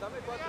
Dame cuatro.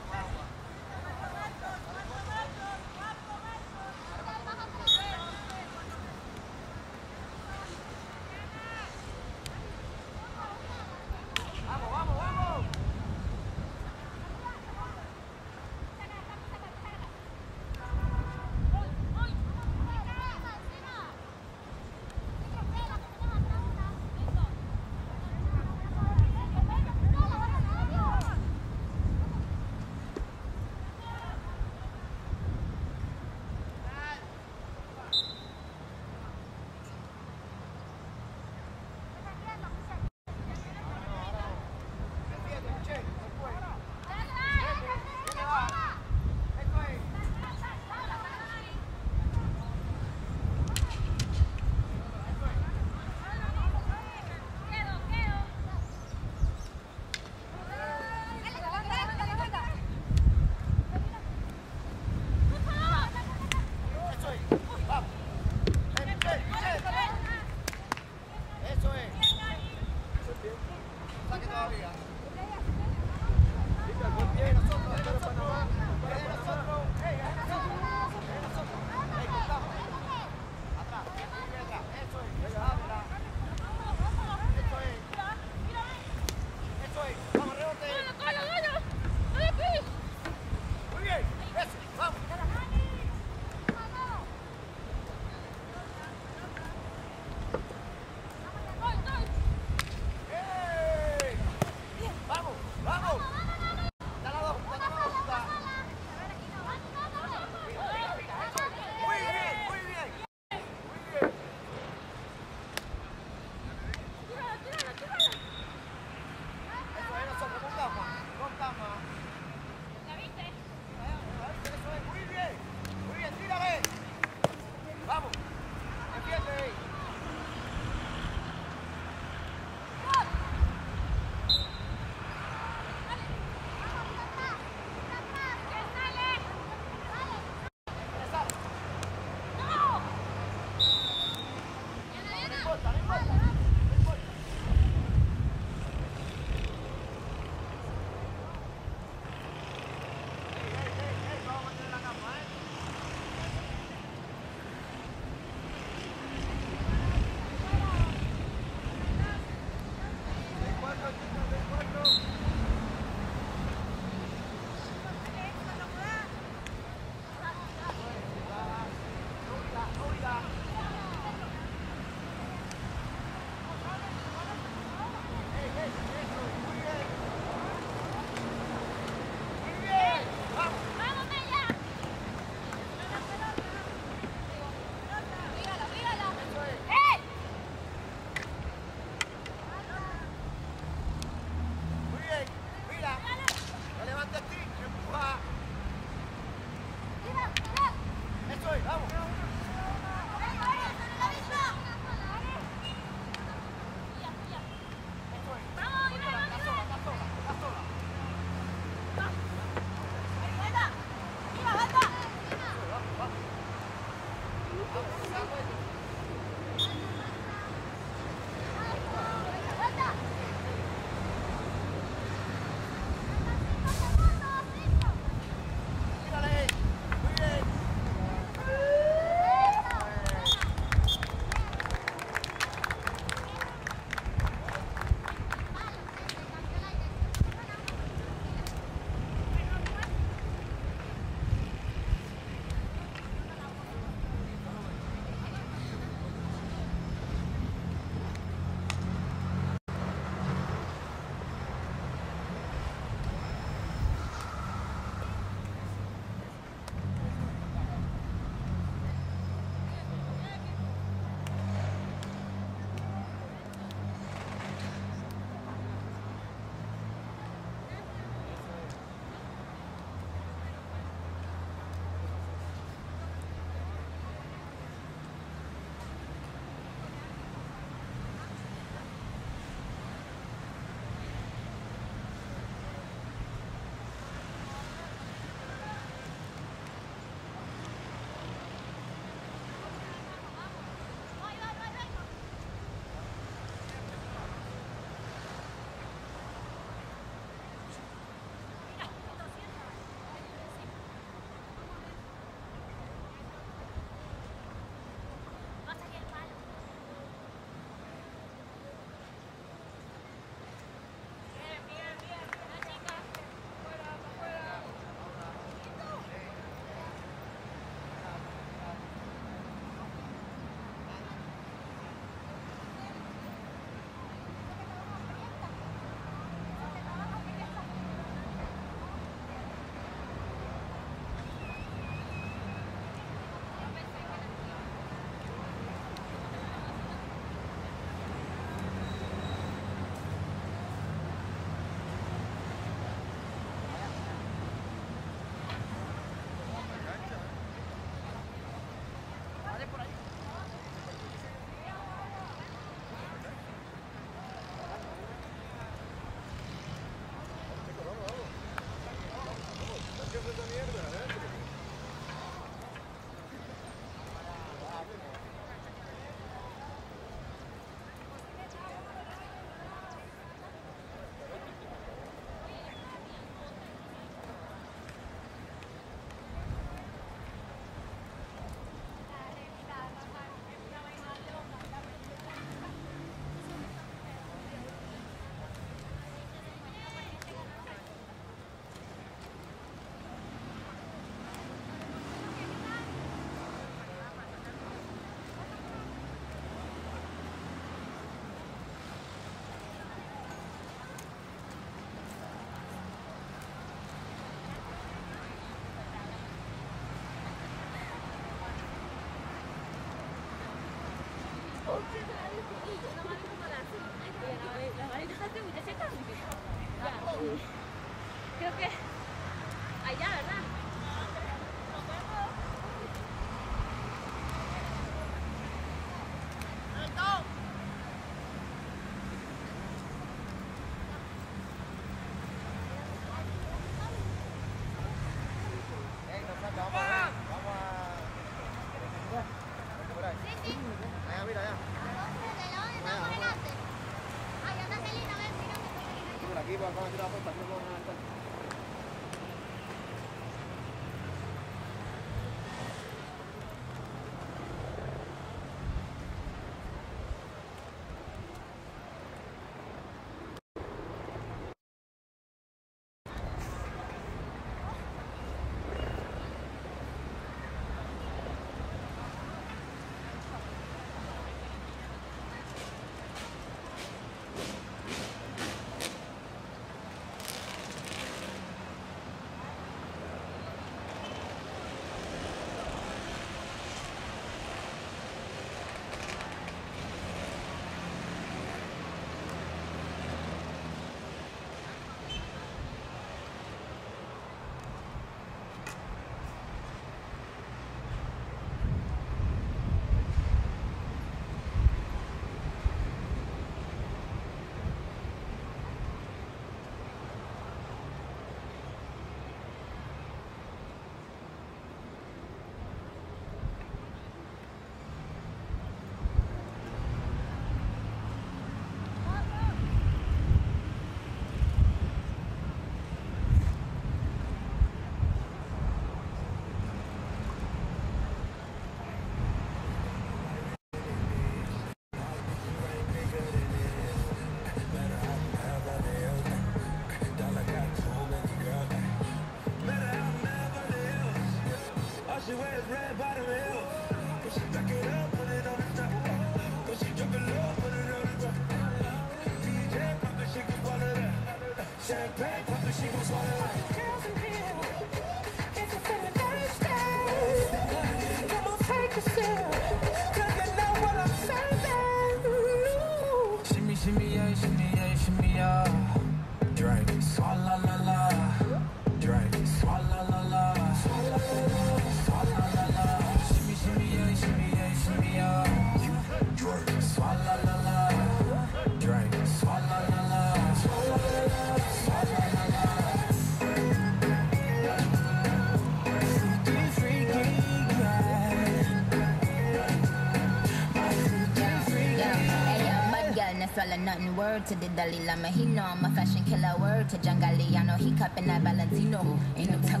word to the Dalila, Lama, he know I'm a fashion killer. Word to John know he cupping that Valentino. Ain't no telling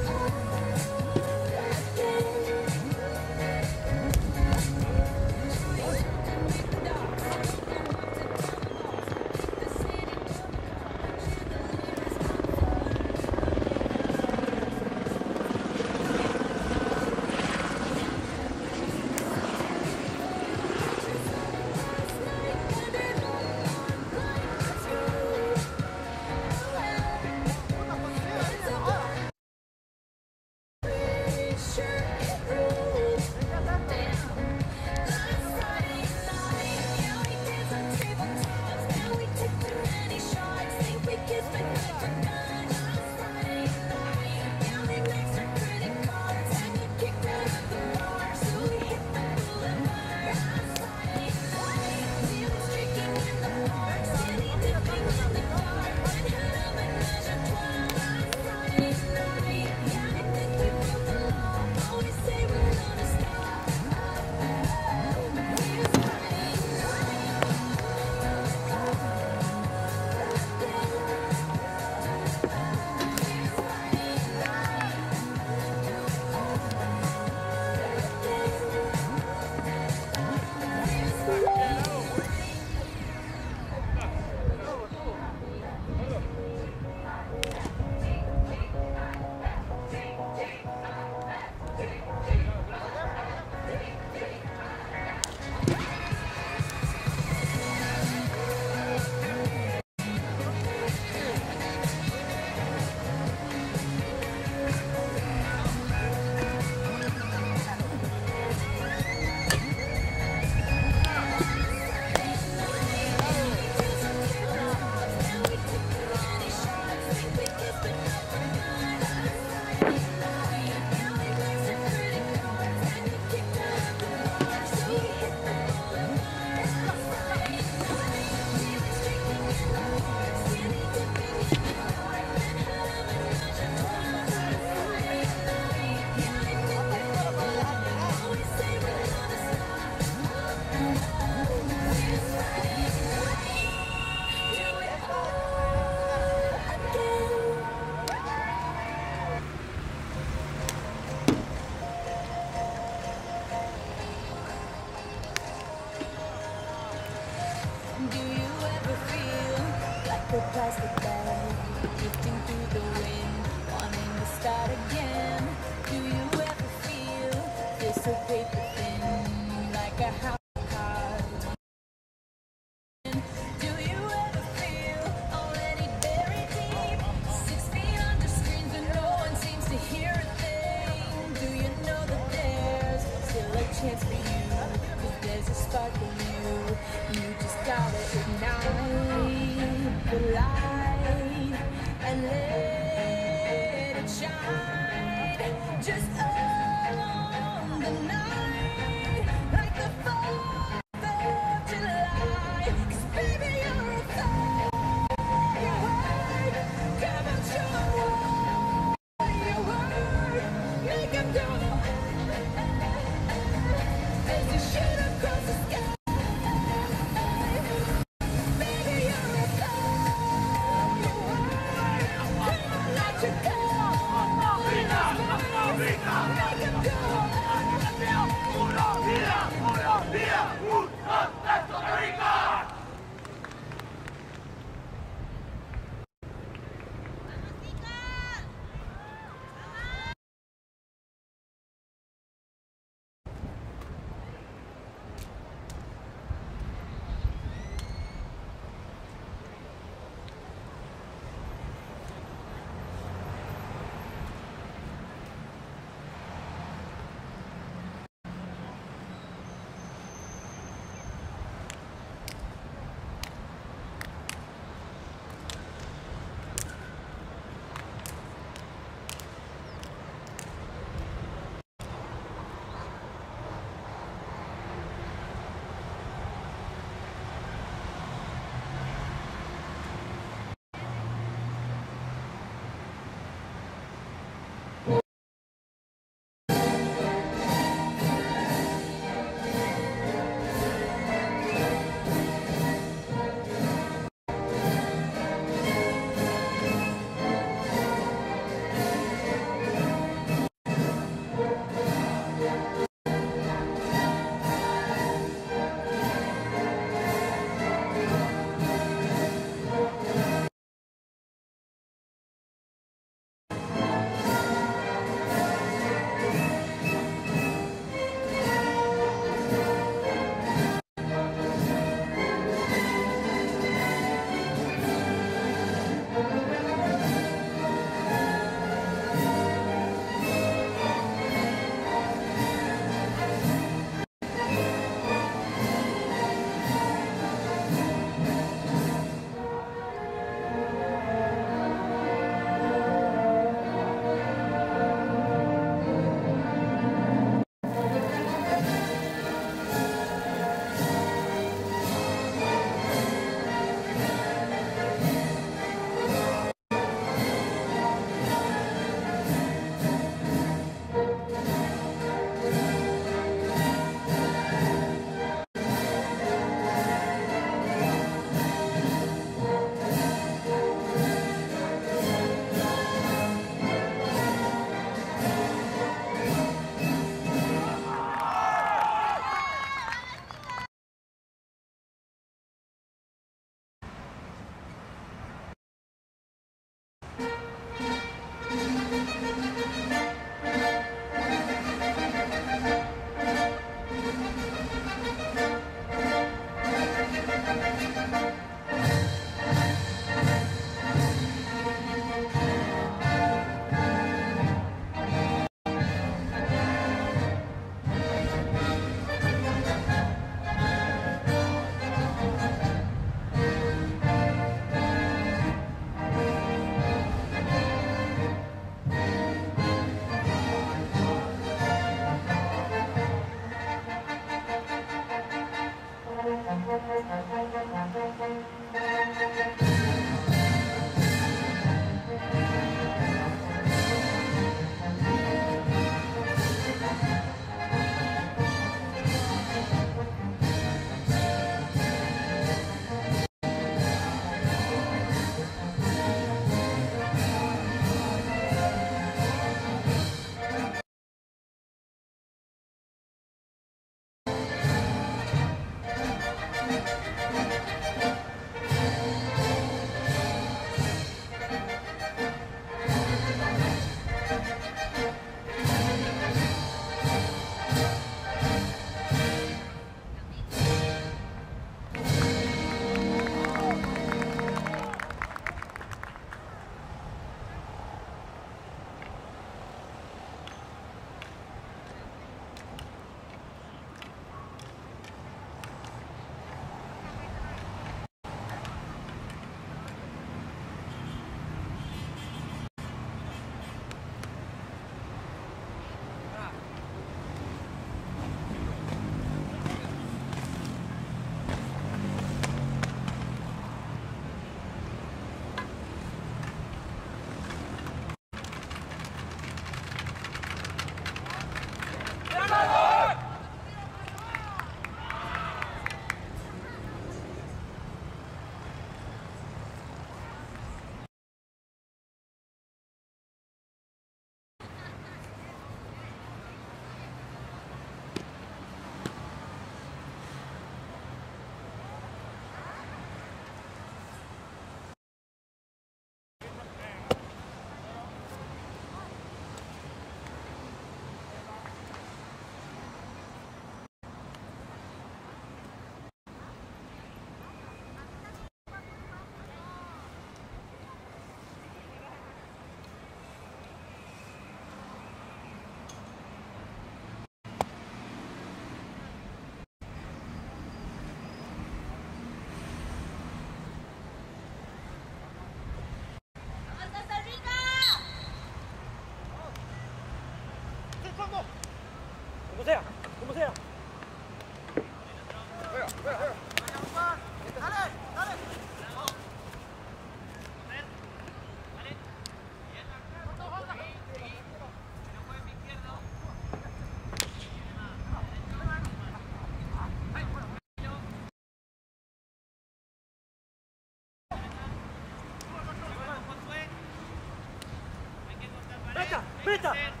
Peter!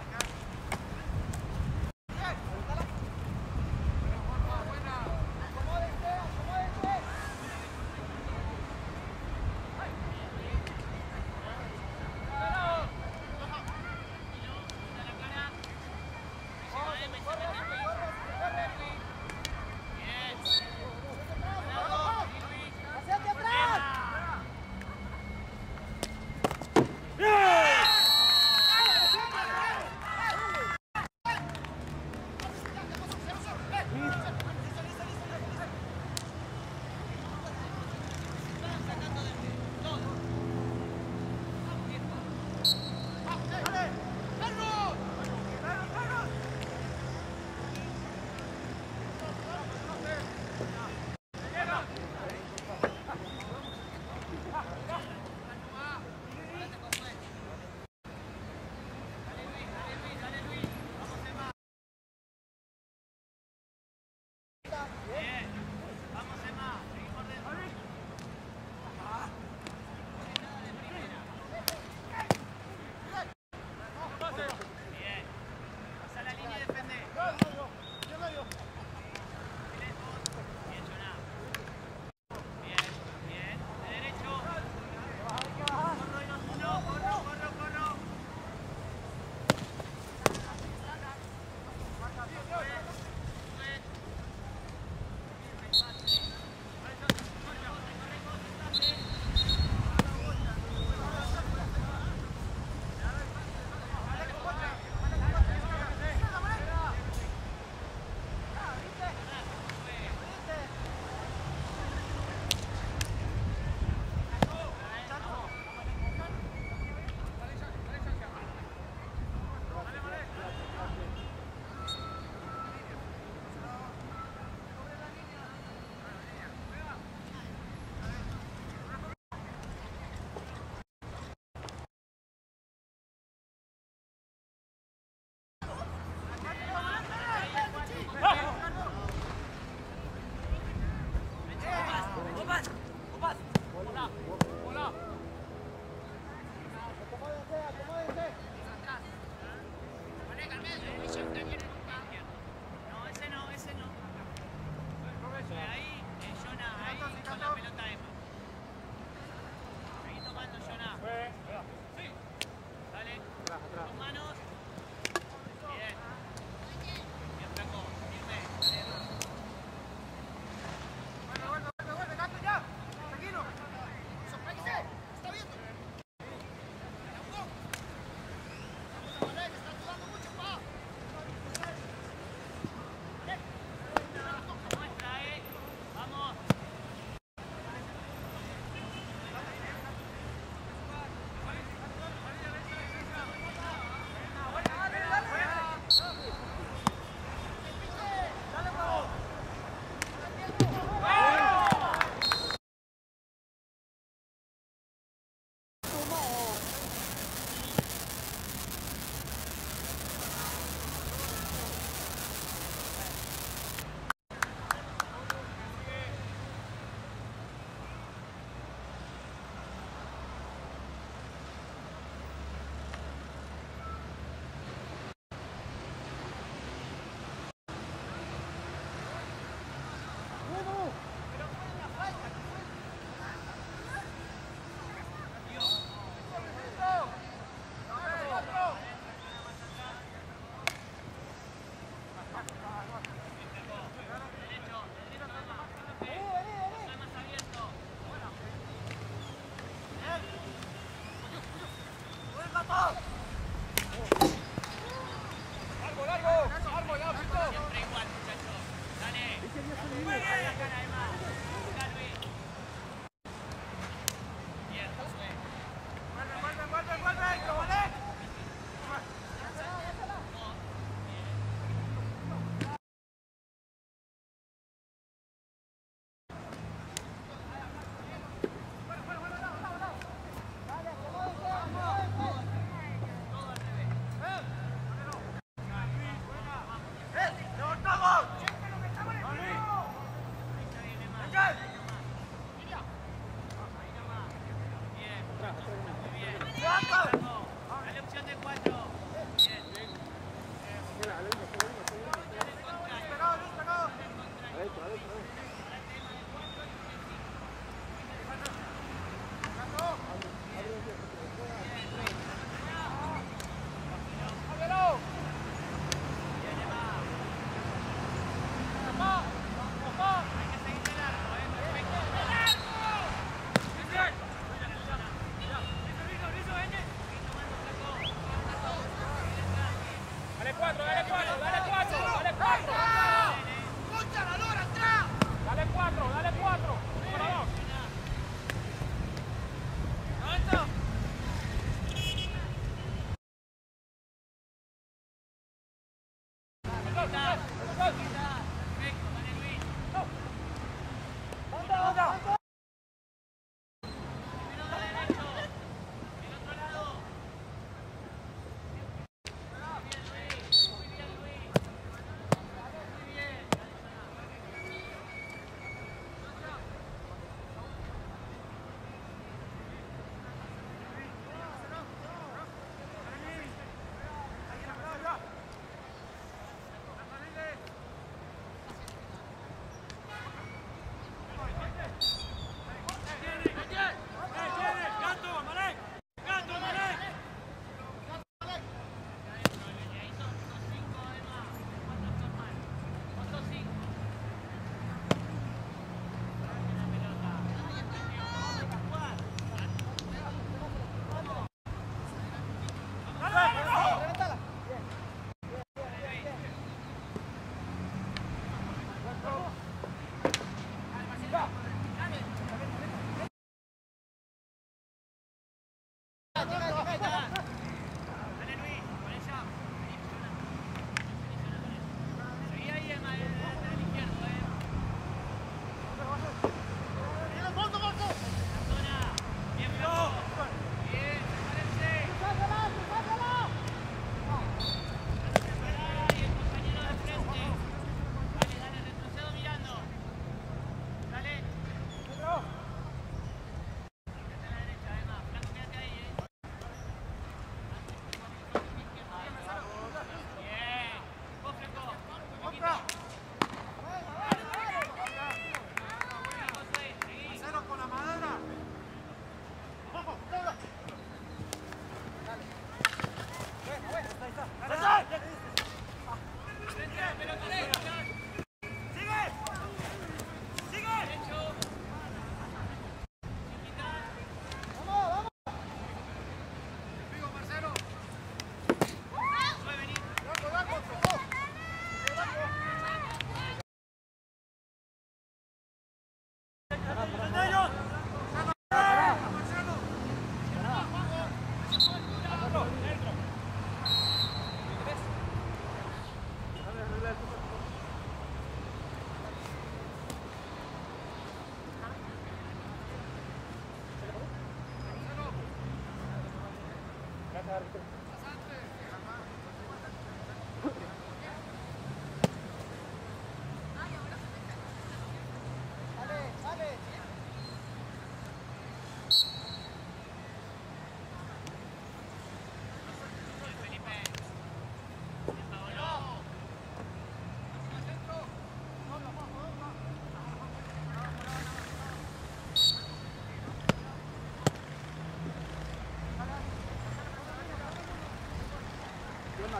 Gracias.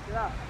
好吃。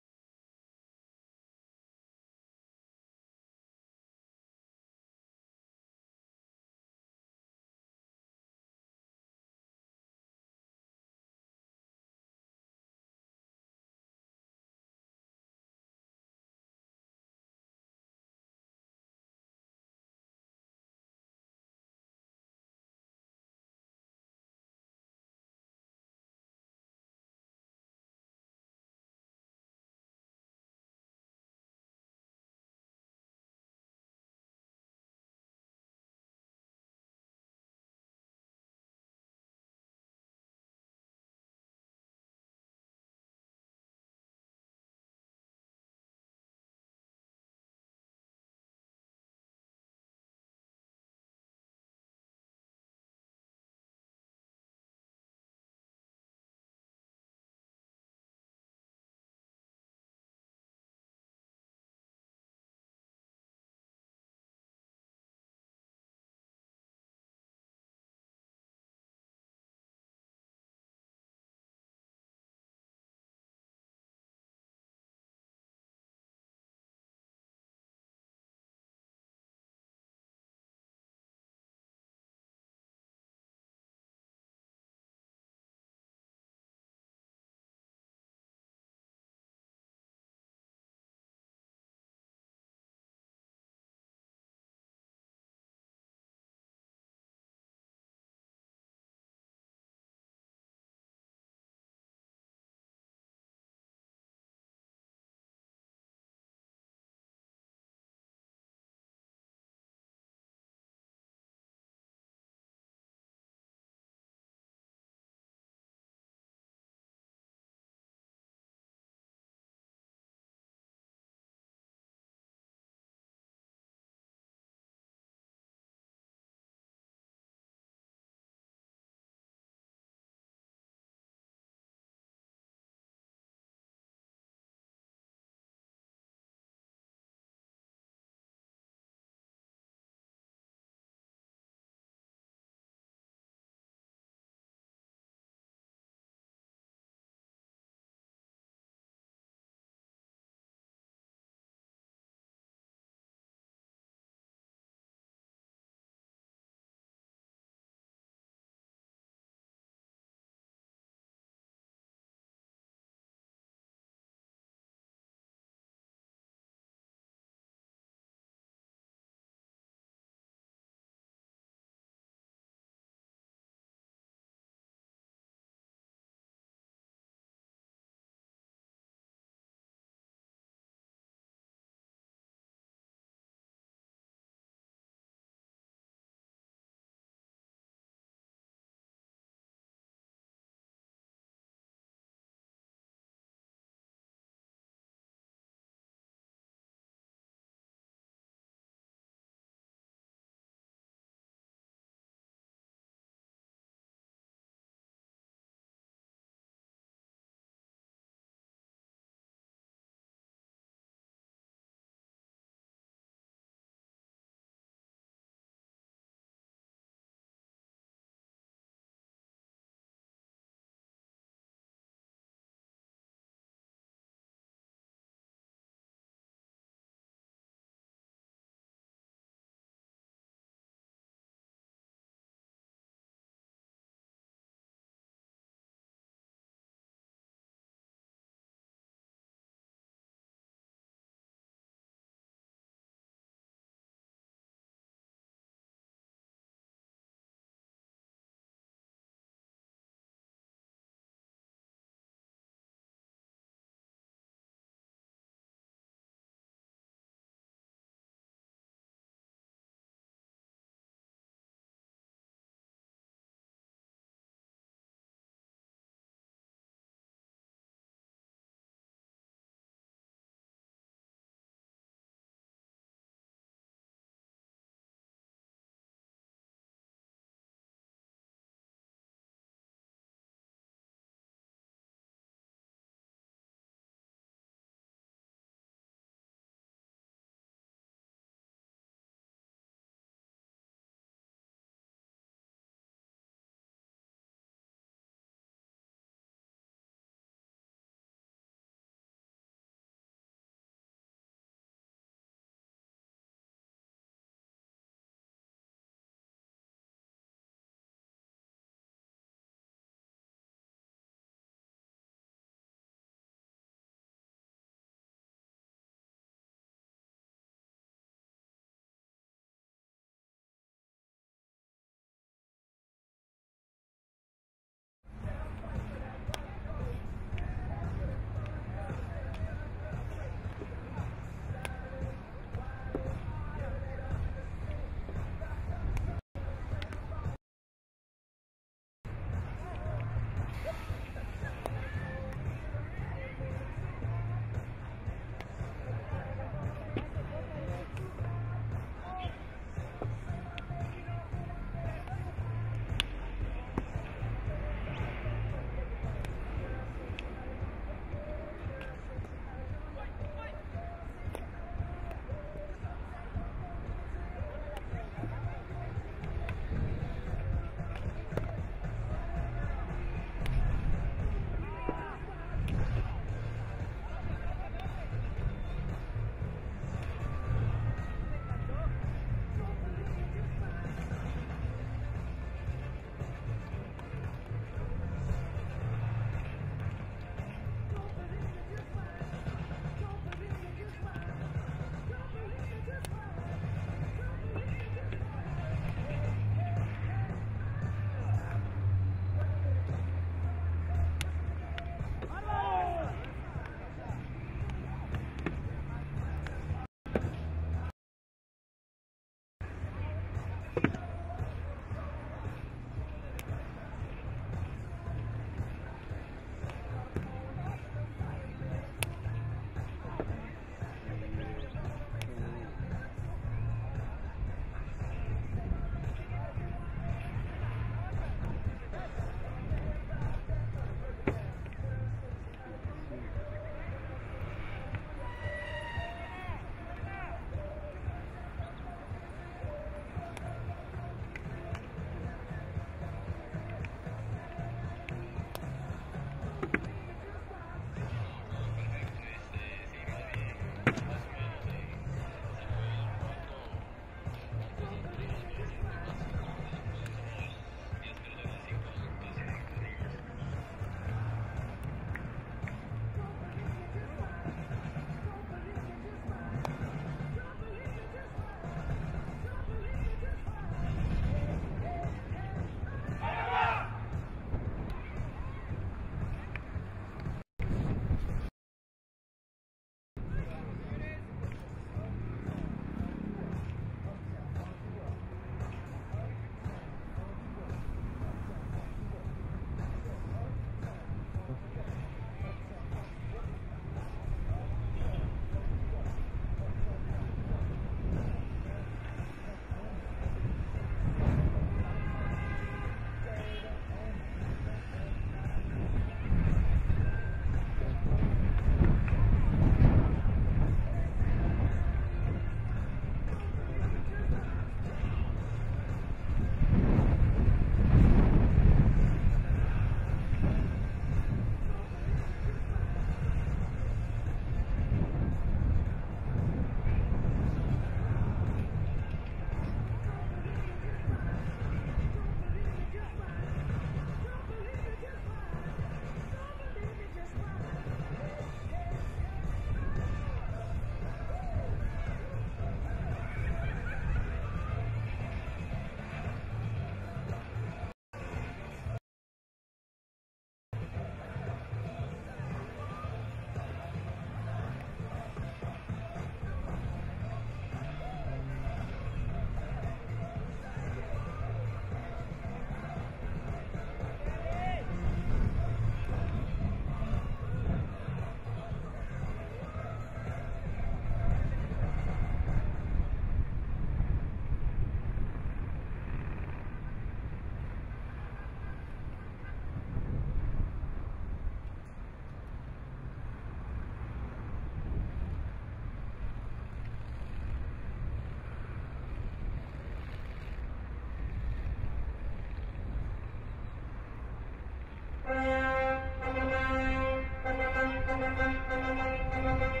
Thank you.